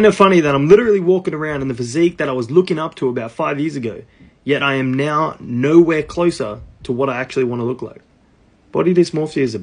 Isn't it funny that I'm literally walking around in the physique that I was looking up to about five years ago, yet I am now nowhere closer to what I actually want to look like? Body dysmorphia is a